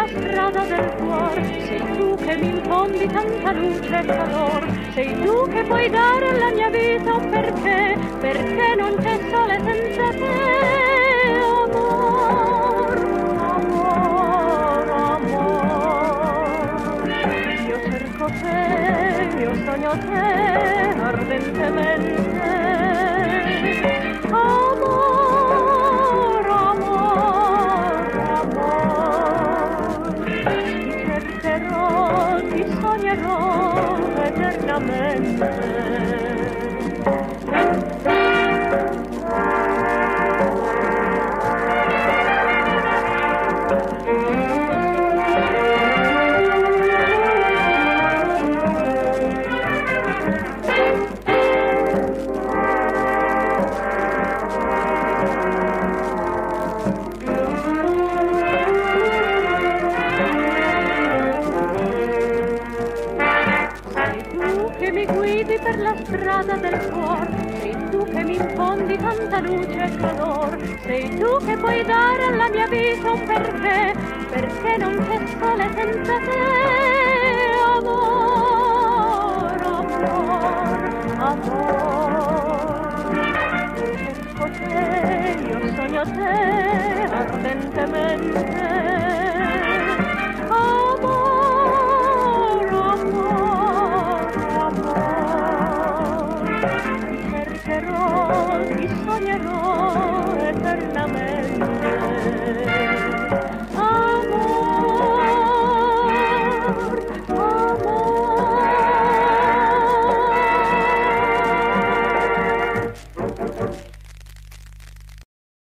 la strada del cuore, sei tu che mi infondi tanta luce e calor, sei tu che puoi dare alla mia vita perché, perché non c'è sole senza te, amor, amor, amor. Io cerco te, io sogno te ardentemente, amor, soñará eternamente. Che mi guidi per la strada del cuore, sei tu che mi infondi tanta luce e calor, sei tu che puoi dare alla mia vita un perché, perché non c'è sole senza te, amor, amor, amor. Cerco te, io sogno te ardentemente. y soñaré eternamente.